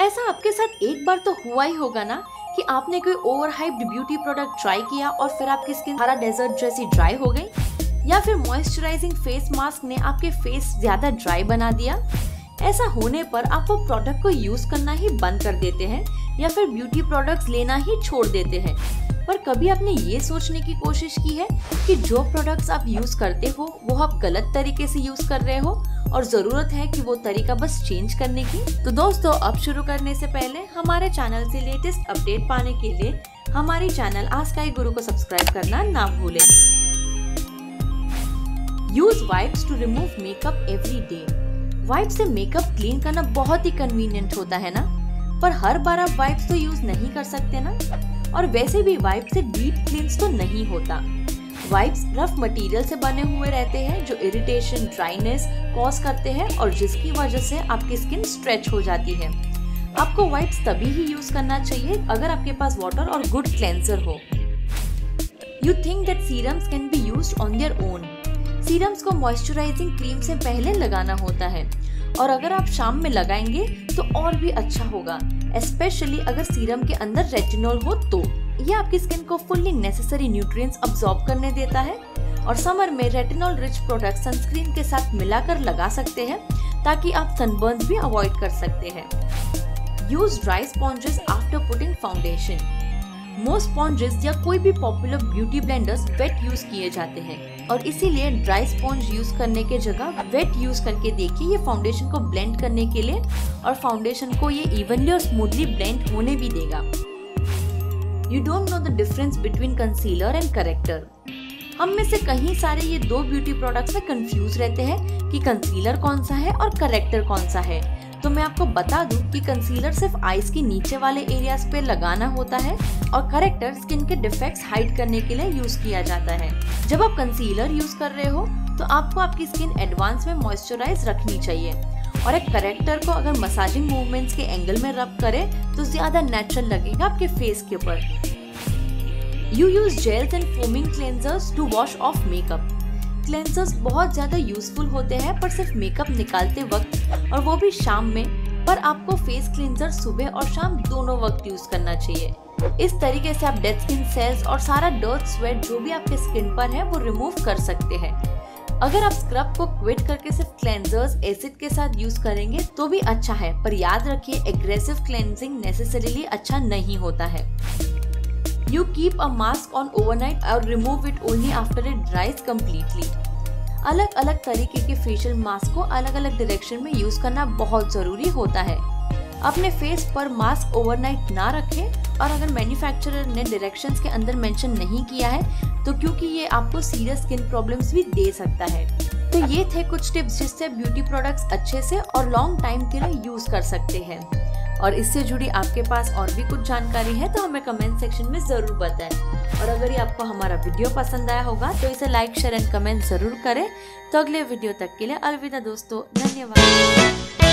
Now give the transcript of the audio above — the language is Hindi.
ऐसा आपके साथ एक बार तो हुआ ही होगा ना कि आपने कोई over hyped beauty product try किया और फिर आपकी स्किन सारा डेजर्ट जैसी ड्राई हो गई? या फिर मॉइस्चराइजिंग फेस मास्क ने आपके फेस ज़्यादा ड्राई बना दिया? ऐसा होने पर आप वो प्रोडक्ट को यूज़ करना ही बंद कर देते हैं या फिर ब्यूटी प्रोडक्ट्स लेना ही छोड़ देते हैं। पर कभी आपने ये सोचने की कोशिश की है कि जो प्रोडक्ट्स आप यूज़ करते हो, वो आप गलत तरीके से यूज़ कर रहे हो? और ज़रूरत है कि वो तरीका बस चेंज करने की? तो दोस्तों, अब शुरू करने से पहले हमारे चैनल से लेटेस्ट अपडेट पाने के लिए हमारे चैनल आस्काई गुरु को सब्सक्राइब करना ना भूलें। Use wipes to remove makeup every day wipe से मेकअप क्लीन करना बहुत ही कन्वीनियंट होता है ना? पर हर बार आप वाइप्स तो यूज़ नहीं कर सकते ना? और वैसे भी वाइप से डीप क्लींस तो नहीं होता। वाइप्स रफ मटेरियल से बने हुए रहते हैं, जो इरिटेशन ड्राइनेस कॉज करते हैं और जिसकी वजह से आपकी स्किन स्ट्रेच हो जाती है। आपको वाइप्स तभी ही यूज़ करना चाहिए अगर आपके पास वाटर और गुड क्लेंजर हो। You think that serums can be use on their own serums को मॉइस्चराइजिंग क्रीम से पहले लगाना होता है। और अगर आप शाम में लगाएँगे तो और भी अच्छा होगा। स्पेशली अगर सीरम के अंदर रेटिनॉल हो तो। ये आपकी स्किन को फुल्ली नेसेसरी न्यूट्रिएंट्स अब्सॉर्ब करने देता है। और समर में रेटिनॉल रिच प्रोडक्ट सनस्क्रीन के साथ मिलाकर लगा सकते हैं, ताकि आप सनबर्न भी अवॉइड कर सकते हैं। Use dry sponges after putting foundation most sponges या कोई भी popular beauty blenders wet use किए जाते हैं। और इसीलिए ड्राई स्पॉन्ज यूज़ करने के जगह वेट यूज़ करके देखिए ये फाउंडेशन को ब्लेंड करने के लिए और फाउंडेशन को ये इवनली और स्मूथली ब्लेंड होने भी देगा। You don't know the difference between concealer and corrector हम में से कहीं सारे ये दो ब्यूटी प्रोडक्ट्स में कंफ्यूज रहते हैं कि कंसीलर कौन सा है और करेक्टर कौन सा है। तो मैं आपको बता दूँ कि कंसीलर सिर्फ़ आईज के नीचे वाले एरियाज़ पे लगाना होता है और करेक्टर स्किन के डिफेक्ट्स हाइड करने के लिए यूज़ किया जाता है। जब आप कंसीलर यूज़ कर रहे हो तो आपको आपकी स्किन एडवांस में मॉइस्चराइज रखनी चाहिए। और एक करेक्टर को अगर मसाजिंग मूवमेंट्स के एंगल में रब करे तो ज़्यादा नेचुरल लगेगा आपके फेस के ऊपर। You use gels and foaming cleansers to wash off makeup cleansers बहुत ज़्यादा यूजफुल होते हैं, पर सिर्फ़ मेकअप निकालते वक्त और वो भी शाम में, पर आपको फेस क्लेंजर सुबह और शाम दोनों वक्त यूज़ करना चाहिए। इस तरीके से आप डेड स्किन सेल्स और सारा डर्ट स्वेट जो भी आपके स्किन पर है, वो रिमूव कर सकते हैं। अगर आप स्क्रब को क्विट करके सिर्फ़ क्लेंजर्स एसिड के साथ यूज़ करेंगे तो भी अच्छा है, पर याद रखिए एग्रेसिव क्लेंजिंग नेसेसरीली अच्छा नहीं होता है। You keep a mask on overnight or remove it only after it dries completely. अलग अलग तरीके के फेशियल मास्क को अलग अलग डायरेक्शन में यूज़ करना बहुत ज़रूरी होता है। अपने फेस पर मास्क ओवरनाइट ना रखें और अगर मैन्युफैक्चरर ने डायरेक्शंस के अंदर मेंशन नहीं किया है तो क्योंकि ये आपको सीरियस स्किन प्रॉब्लम्स भी दे सकता है। तो ये थे कुछ टिप्स जिससे ब्यूटी प्रोडक्ट्स अच्छे से और लॉन्ग टाइम के लिए यूज़ कर सकते हैं। और इससे जुड़ी आपके पास और भी कुछ जानकारी है तो हमें कमेंट सेक्शन में ज़रूर बताएँ। और अगर ये आपको हमारा वीडियो पसंद आया होगा तो इसे लाइक शेयर एंड कमेंट ज़रूर करें। तो अगले वीडियो तक के लिए अलविदा दोस्तों, धन्यवाद।